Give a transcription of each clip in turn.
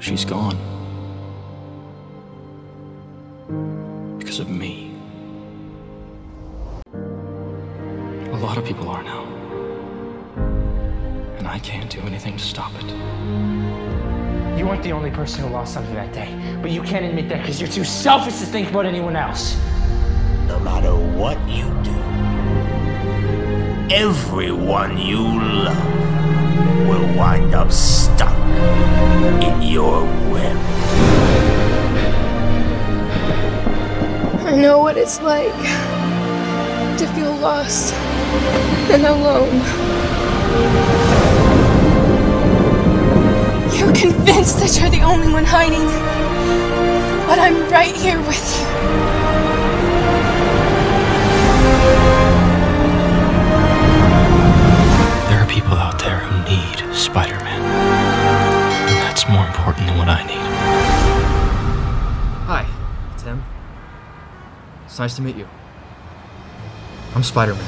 She's gone. Because of me. A lot of people are now. And I can't do anything to stop it. You weren't the only person who lost something that day, but you can't admit that because you're too selfish to think about anyone else. No matter what you do, everyone you love it's like to feel lost and alone. You're convinced that you're the only one hiding, but I'm right here with you. There are people out there who need Spider Man. And that's more important than what I need. It's nice to meet you. I'm Spider Man.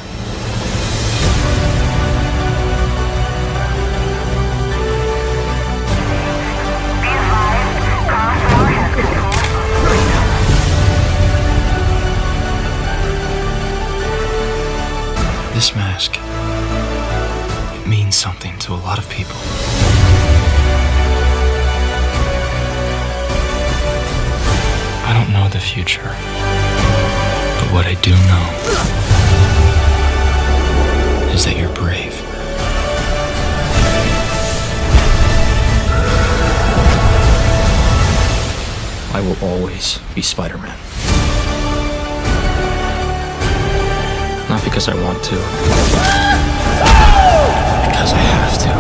This mask it means something to a lot of people. I don't know the future, what I do know is that you're brave. I will always be Spider Man. Not because I want to, because I have to.